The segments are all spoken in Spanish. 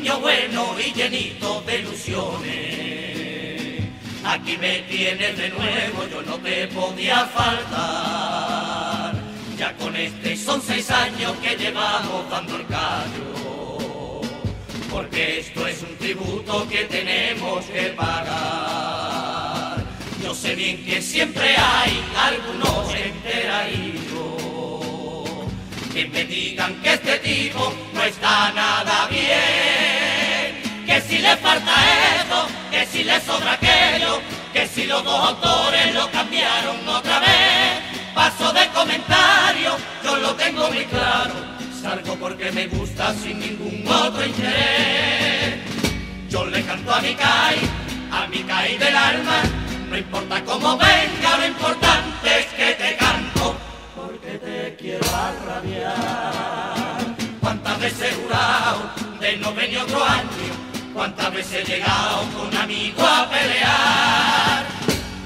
niño bueno y llenito de ilusiones. Aquí me tienes de nuevo, yo no te podía faltar. Ya con este son seis años que llevamos dando el callo. Porque esto es un tributo que tenemos que pagar. Yo sé bien que siempre hay algunos enteraditos que me digan que este tipo no está nada bien, le falta esto, que si le sobra aquello, que si los dos autores lo cambiaron otra vez. Paso de comentario, yo lo tengo muy claro, salgo porque me gusta sin ningún otro interés. Yo le canto a mi Kai, a mi Kai del alma, no importa cómo venga, lo importante es que te canto porque te quiero arrabiar. Cuántas veces he jurado de no venir otro año, cuántas veces he llegado con amigos a pelear.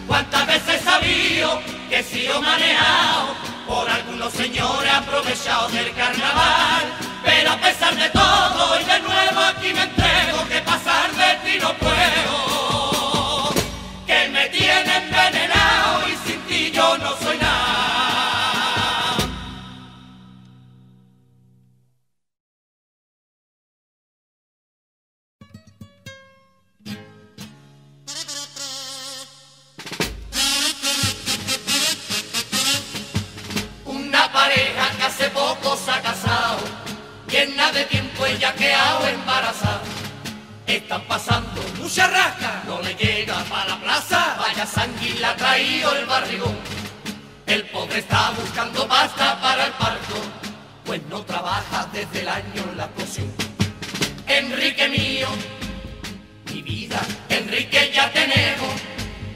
Cuántas veces he sabido que he sido manejado por algunos señores aprovechados del carnaval. Pero a pesar de todo y de nuevo aquí me entrego, que pasar de ti no puedo. La ha traído el barrigón. El pobre está buscando pasta para el parto, pues no trabaja desde el año la explosión. Enrique mío, mi vida, Enrique ya tenemos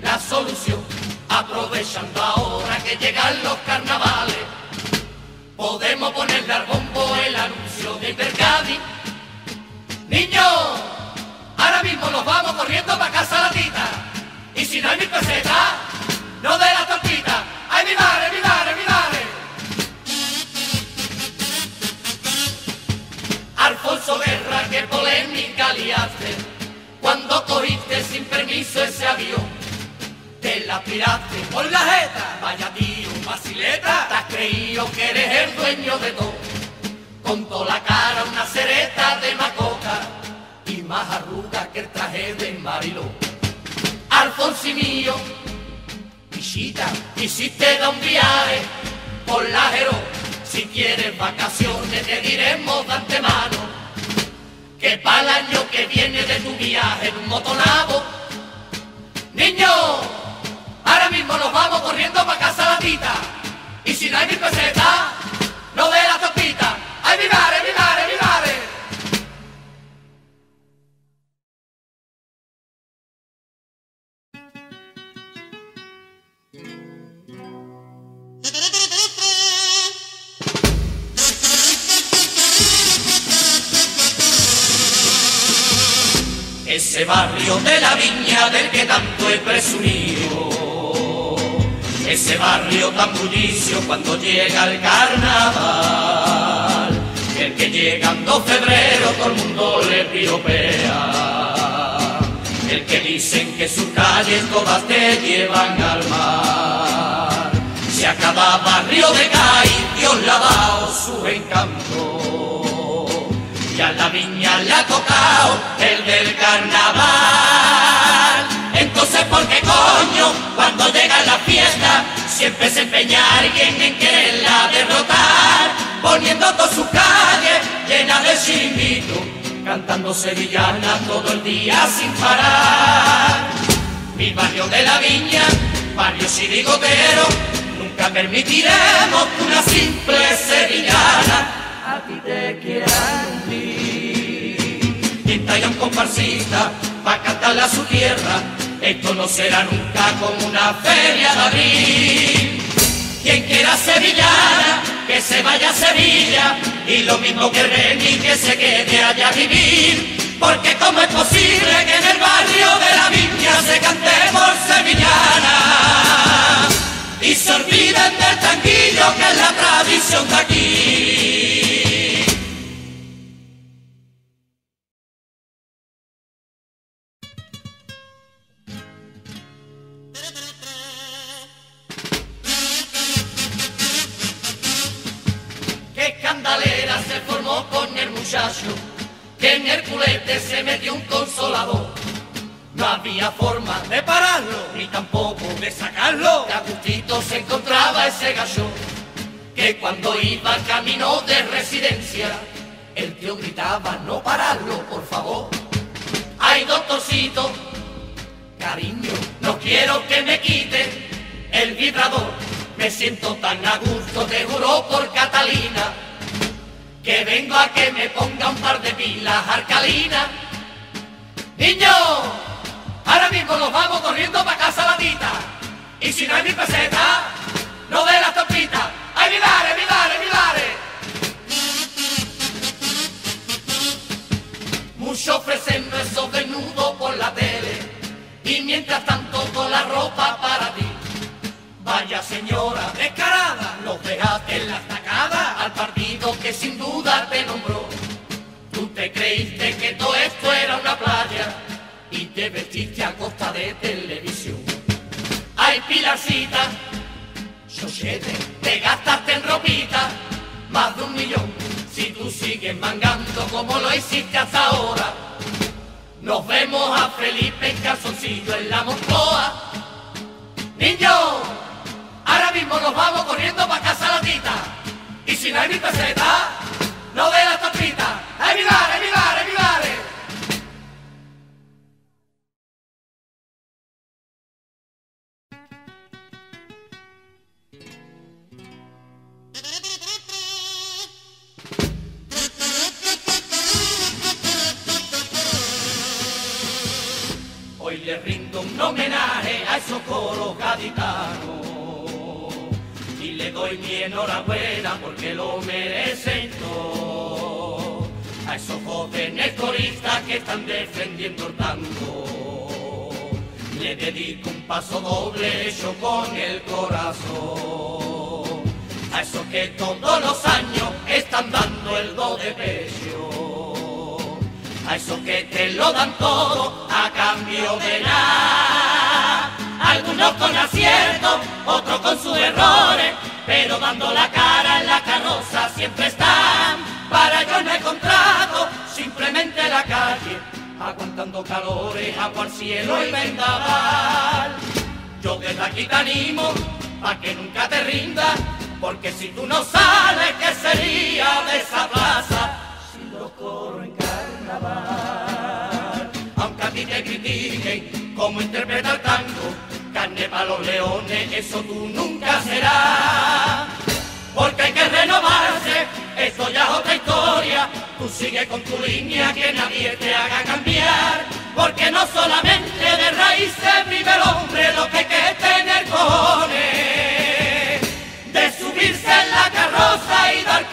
la solución. Aprovechando ahora que llegan los carnavales, podemos ponerle al bombo el anuncio de Hipercadi. Niños, ahora mismo nos vamos corriendo para casa la tita. Y si no hay mil pesetas, no de la tortita. ¡Ay, mi madre, mi madre, mi madre! Alfonso Guerra, qué polémica liaste cuando cogiste sin permiso ese avión. Te la tiraste por la jeta, vaya tío, vacileta, te has creído que eres el dueño de todo. Con toda la cara una cereta de macoca y más arruga que el traje de Mariló. Alfonso mío, visita, hiciste da un viaje por. Si quieres vacaciones te diremos de antemano que para el año que viene de tu viaje en un motonabo, niño, ahora mismo nos vamos corriendo para casa la tita. Y si no hay mil pesetas, no de la tortita. ¡Ay, mi madre, mi Ese barrio de la viña del que tanto he presumido. Ese barrio tan bullicio cuando llega el carnaval. El que llegando febrero todo el mundo le piropea. El que dicen que sus calles todas te llevan al mar. Si a cada barrio de CAI Dios dado su encanto y a la viña le ha tocado el del carnaval. Entonces, ¿por qué coño cuando llega la fiesta siempre se empeña alguien en quererla derrotar? Poniendo todas sus calles llenas de chiringuito, cantando sevillana todo el día sin parar. Mi barrio de la viña, barrio chirigotero, nunca permitiremos una simple sevillana a ti te quieran hundir. Quien traiga un comparsista pa' cantarle a su tierra, esto no será nunca como una feria de abril. Quien quiera sevillana, que se vaya a Sevilla, y lo mismo que Reni, que se quede allá a vivir. Porque cómo es posible que en el barrio de la viña se cante por sevillana y se olviden del tanguillo que es la tradición de aquí. Que en el culete se metió un consolador. No había forma de pararlo, ni tampoco de sacarlo. De agustito se encontraba ese gallo, que cuando iba camino de residencia, el tío gritaba, no pararlo, por favor. Hay doctorcito, cariño, no quiero que me quite el vibrador. Me siento tan a gusto, te juro por Catalina, que vengo a que me ponga un par de pilas alcalinas. Niño, ahora mismo nos vamos corriendo para casa la tita. Y si no hay mi peseta, no de las torpitas. Coros gaditanos y le doy mi enhorabuena porque lo merecen todos. A esos jóvenes coristas que están defendiendo el tango, le dedico un paso doble hecho con el corazón. A esos que todos los años están dando el do de pecho a esos que te lo dan todo a cambio de nada. Algunos con acierto, otros con sus errores, pero dando la cara en la carroza siempre están. Para yo no he encontrado simplemente la calle, aguantando calores, agua al cielo y vendaval. Yo desde aquí te animo, pa' que nunca te rindas, porque si tú no sales, ¿qué sería de esa plaza? Si lo corro en carnaval. Aunque a ti te critiquen cómo interpreta el tango, carne para los leones, eso tú nunca serás. Porque hay que renovarse, esto ya es otra historia. Tú sigue con tu línea, que nadie te haga cambiar. Porque no solamente de raíces vive el hombre, lo que hay que tener cojones. De subirse en la carroza y dar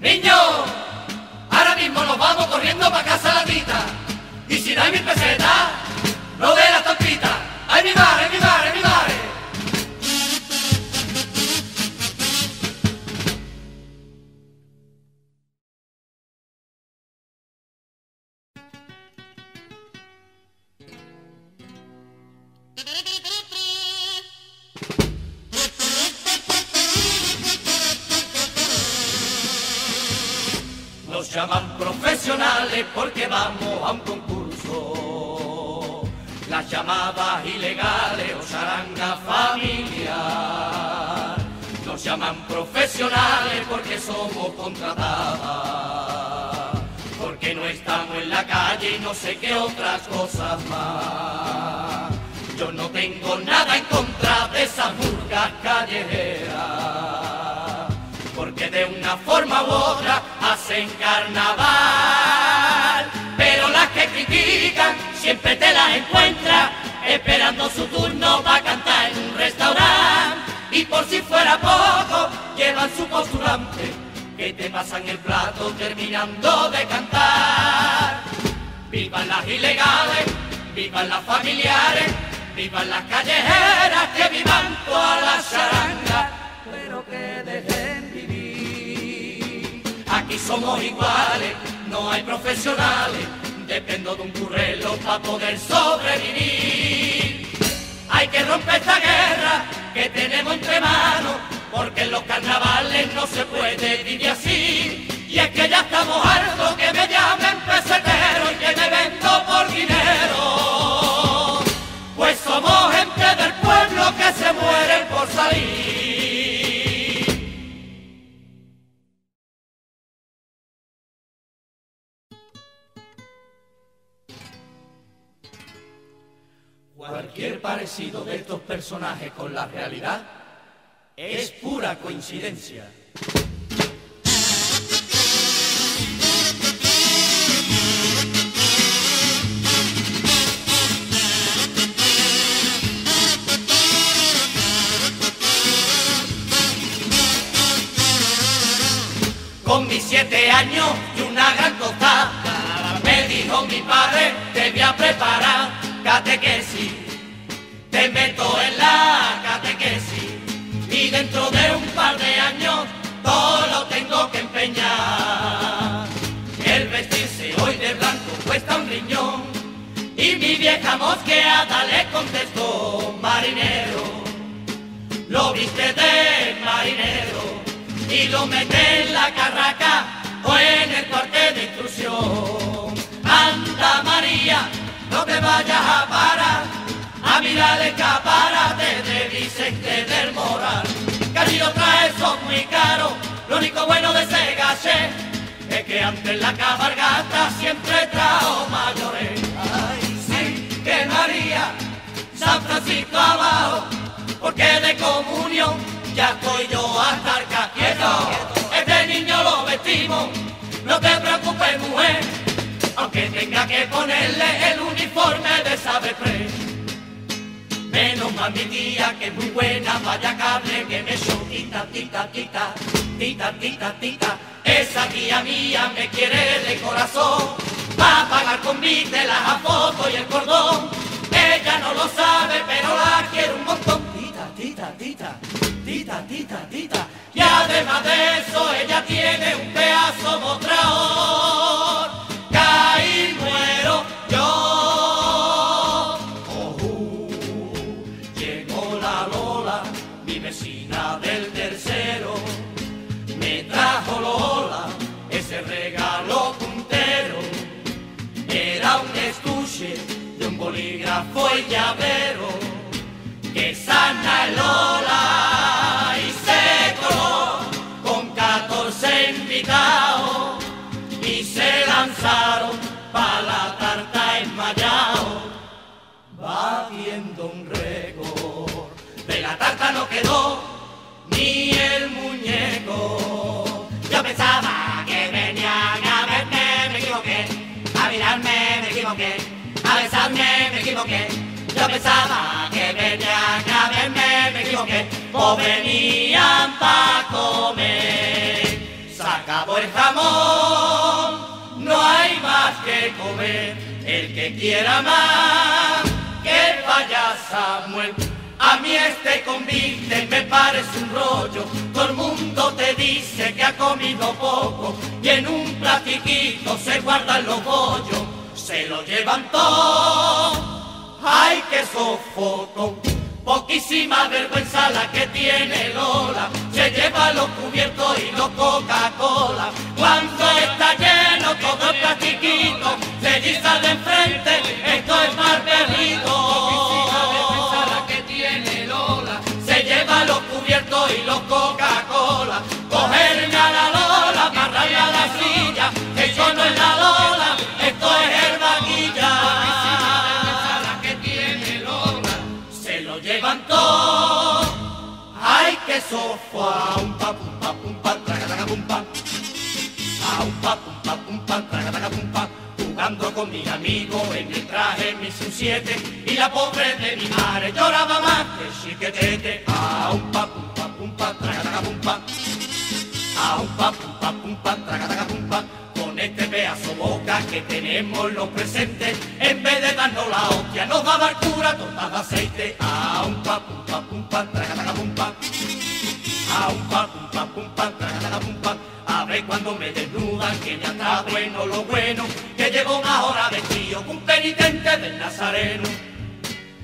Niño, ahora mismo nos vamos corriendo para casa la tita. Y si no hay mi peseta, no de la tortita. Y no sé qué otras cosas más. Yo no tengo nada en contra de esas murgas callejeras, porque de una forma u otra hacen carnaval. Pero las que critican siempre te las encuentras esperando su turno para cantar en un restaurante. Y por si fuera poco, llevan su postulante, que te pasan el plato terminando de cantar. Vivan las ilegales, vivan las familiares, vivan las callejeras, que vivan todas las charangas, pero que dejen vivir. Aquí somos iguales, no hay profesionales, dependo de un currelo para poder sobrevivir. Hay que romper esta guerra con la realidad es pura coincidencia. Con mis siete años y una gran me dijo mi padre, te voy a preparar catequesis. Te meto dentro de un par de años todo lo tengo que empeñar. El vestirse hoy de blanco cuesta un riñón y mi vieja mosqueada le contestó, marinero, lo viste de marinero y lo mete en la carraca o en el cuartel de instrucción. Anda María, no te vayas a parar, a mirar el caparate de Vicente del Moral. Lo trae son muy caro, lo único bueno de ese gaché es que antes la cabalgata siempre trajo mayores. Ay, sí, que María, San Francisco abajo, porque de comunión ya estoy yo hasta el casquieto. Este niño lo vestimos, no te preocupes mujer, aunque tenga que ponerle el uniforme de Sabepre. Menos mal mi tía que muy buena, vaya cable que me echó tita, tita, tita, tita, tita, tita. Esa tía mía me quiere de corazón, va a pagar con telas a foto y el cordón. Ella no lo sabe, pero la quiero un montón. Tita, tita, tita, tita, tita, tita. Y además de eso, ella tiene un pedazo mostrador. Del tercero. Me trajo Lola ese regalo puntero. Era un estuche de un bolígrafo y llavero que sana el Lola y se coló con 14 invitados y se lanzaron pa' la tarta enmayao batiendo un récord. De la tarta no quedó. Yo pensaba que venían a verme, me equivoqué. A mirarme, me equivoqué. A besarme, me equivoqué. Yo pensaba que venían a verme, me equivoqué. O venían pa' comer. Se acabó el jamón, no hay más que comer. El que quiera más, que vaya Samuel. A mí este convite me parece un rollo, todo el mundo te dice que ha comido poco y en un platiquito se guardan los bollos, se lo llevan todo. ¡Ay, qué sofoco! Poquísima vergüenza la que tiene Lola, se lleva los cubiertos y los Coca-Cola. Cuando está lleno todo el plastiquito, se guisa de enfrente, esto es mal perrito. lo llevan todo. Ay, que sofá, un pa, pum pa, pum pa, traga, pum pa. A un pa, pum pa, pum pa, traga, pum pa. Jugando con mi amigo en el traje mi su siete y la pobre de mi madre lloraba más que chiquetete. A un pa, pum pa, pum pa, traga, pum pa. A un pa, pum pa, pum pa, traga, pum pa. Con este pedazo boca que tenemos los presentes en vez de darnos la hostia, nos da dar cura tortas de aceite. A un pa pum pa pum pa, traga pum pa. A un pa pum pa pum pa, traga pum pa. A ver cuando me desnudan que ya está bueno lo bueno, que llevo una hora vestido un penitente del Nazareno.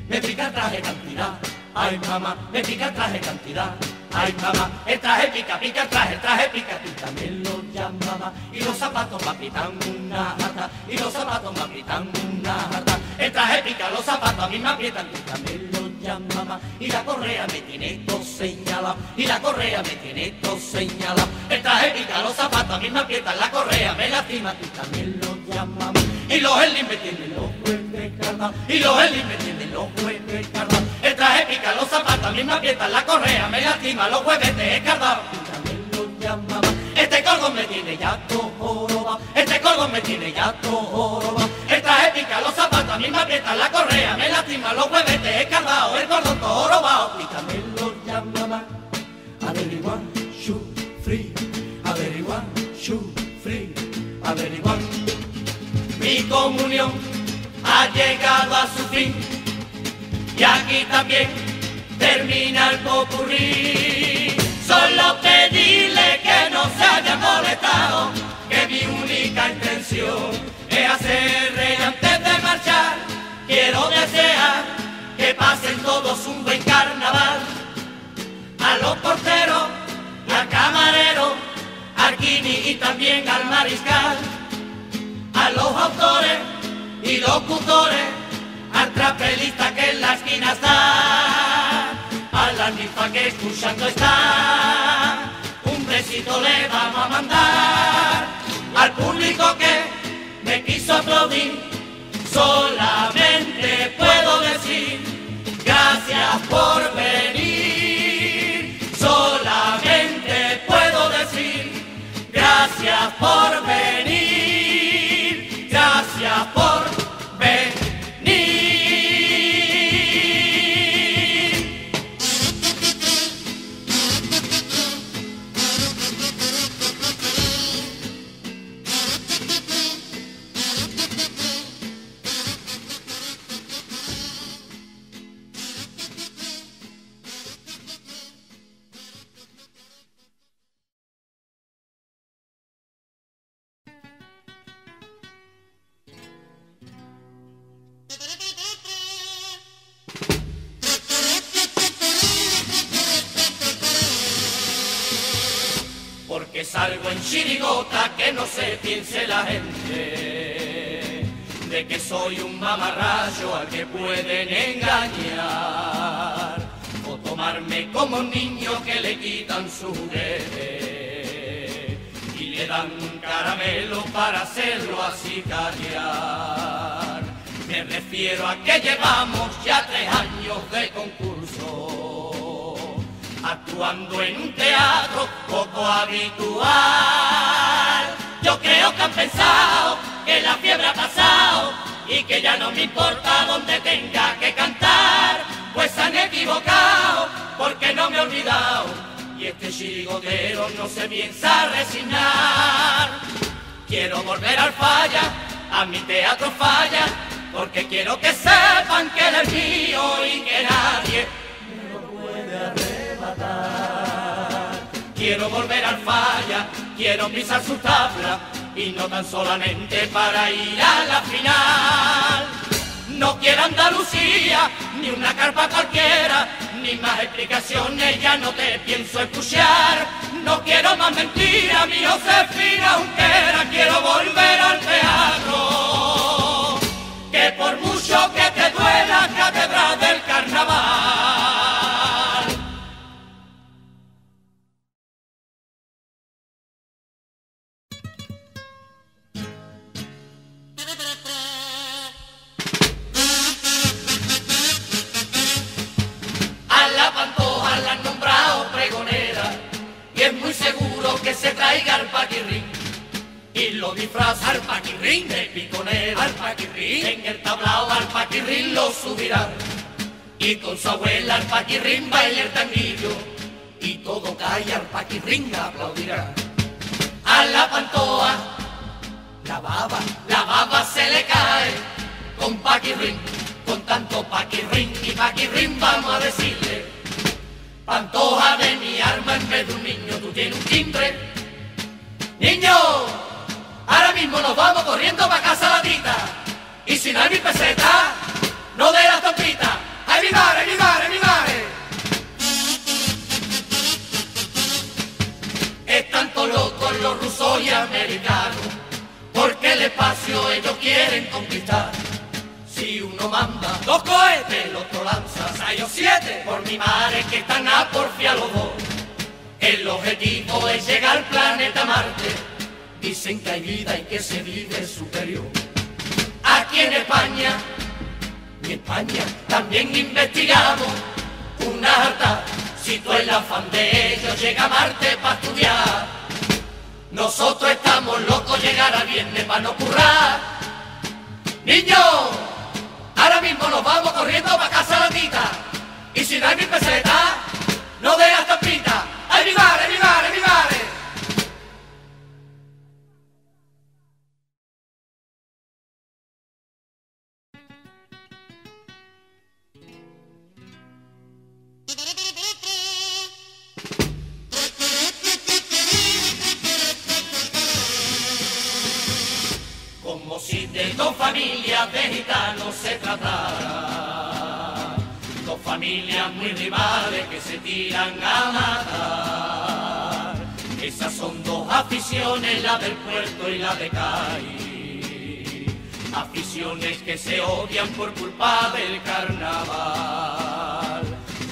Me pica traje cantidad, ay mamá, me pica traje cantidad. Ay mamá, el traje pica, pica, traje, traje pica, tú también lo llamaba. Y los zapatos me aprietan una jata, y los zapatos me aprietan una jata. El traje pica, los zapatos a mí me aprietan, tú también lo llamaba. Y la correa me tiene todo señalado, y la correa me tiene todo señalado. El traje pica, los zapatos a mí me aprietan, la correa me lastima, tú también lo llamaba. Y los Ellis me tienen los jueves carnados, y los Ellis me tienen los jueves carnados. El traje pica, los zapatos a mí me aprietan, la correa me lastima los jueves te escardado. También lo llamaba. Este colgo me tiene ya joroba. Este colgo me tiene ya joroba. Esta épica, los zapatos a mí me aprietan la correa, me lastima los jueves te escardado. El cordón jorobado. Y también lo llamaba. Averiguar, free. Averiguar, free. Averiguar. Mi comunión ha llegado a su fin. Y aquí también termina el popurrí. Solo pedirle que no se haya molestado, que mi única intención es hacer rey antes de marchar. Quiero desear que pasen todos un buen carnaval. A los porteros, al camarero, al guini y también al mariscal. A los autores y locutores, al trapelista que en la esquina está que escuchando está. Un besito le vamos a mandar al público que me quiso aplaudir. Solamente puedo decir gracias por venir. Solamente puedo decir gracias por venir. Salgo en chirigota que no se piense la gente. De que soy un mamarracho al que pueden engañar. O tomarme como un niño que le quitan su juguete. Y le dan un caramelo para hacerlo así callar. Me refiero a que llevamos ya tres años de concurso actuando en un teatro poco habitual. Yo creo que han pensado que la fiebre ha pasado y que ya no me importa dónde tenga que cantar, pues han equivocado porque no me he olvidado y este chirigotero no se piensa resignar. Quiero volver al falla, a mi teatro falla, porque quiero que sepan que él es mío y que nadie Quiero volver al falla, quiero pisar su tabla y no tan solamente para ir a la final. No quiero Andalucía, ni una carpa cualquiera, ni más explicaciones, ya no te pienso escuchar. No quiero más mentiras, mi Josefina Junquera, quiero volver al teatro. Que por mucho que se traiga al paquirrín y lo disfraza al paquirrín de piconero, al paquirrín en el tablao al paquirrín lo subirá. Y con su abuela al paquirrín baila el tanguillo. Y todo calla al paquirrín aplaudirá. A la pantoa la baba, la baba se le cae. Con paquirrín, con tanto paquirrín y paquirrín vamos a decirle. Pantoja de mi arma en vez de un niño, tú tienes un timbre. Niño, ahora mismo nos vamos corriendo para casa la tita. Y si no mi peseta, no de la tampita. ¡Ay, mi madre, mi madre, mi madre! Están todos locos los rusos y americanos, porque el espacio ellos quieren conquistar. Manda dos cohetes, el otro lanza seis o siete. Por mi madre que están a porfia los dos. El objetivo es llegar al planeta Marte. Dicen que hay vida y que se vive superior. Aquí en España, y España también investigamos una harta. Si tú el afán de ellos llega a Marte para estudiar. Nosotros estamos locos llegar a viernes para no currar. Niños, ahora mismo nos vamos corriendo para casa la tita. Y si no hay mi peseta, no de la tapita. ¡Ay, mi madre, mi madre, mi madre! Gitanos se tratara. Dos familias muy rivales que se tiran a matar. Esas son dos aficiones, la del puerto y la de Cádiz. Aficiones que se odian por culpa del carnaval.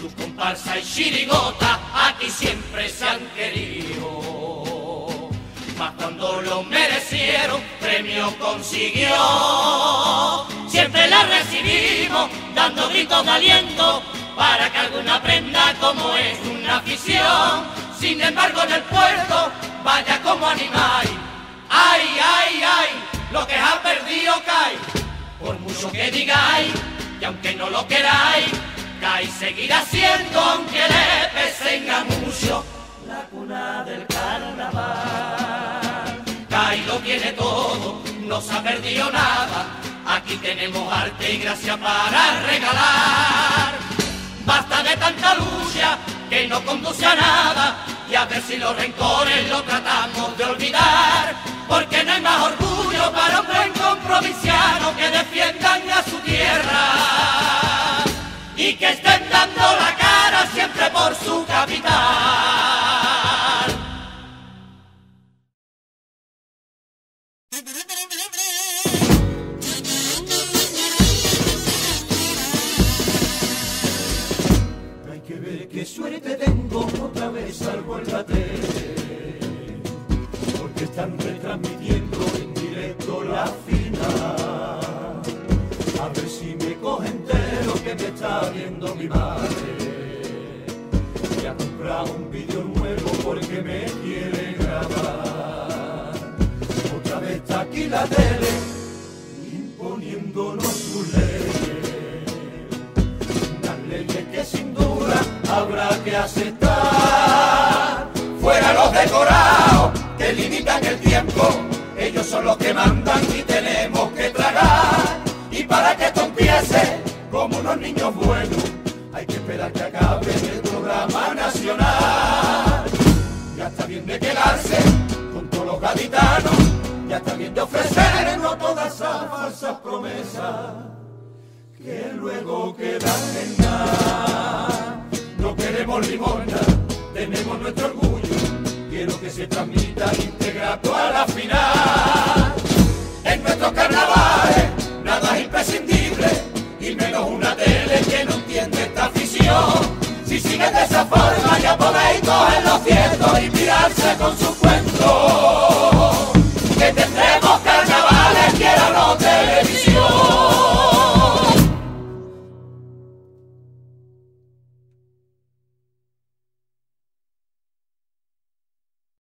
Tu comparsa y chirigota aquí siempre se han querido. Mas cuando lo merecieron, premio consiguió. Siempre la recibimos dando gritos de aliento para que alguna aprenda como es una afición. Sin embargo, en el puerto, vaya como animal. Ay, ay, ay, lo que ha perdido cae. Por mucho que digáis, y aunque no lo queráis, cae seguirá siendo, aunque le pesenga mucho, la cuna del carnaval. CAI lo tiene todo, no se ha perdido nada. Aquí tenemos arte y gracia para regalar. Basta de tanta lucha que no conduce a nada y a ver si los rencores lo tratamos de olvidar. Porque no hay más orgullo para un buen comprovinciano que defiendan a su tierra y que estén dando la cara siempre por su capital. Luego quedan en nada. No queremos limosna, tenemos nuestro orgullo. Quiero que se transmita integrado a la final. En nuestros carnavales nada es imprescindible y menos una tele que no entiende esta afición. Si sigues de esa forma ya podéis coger los cientos y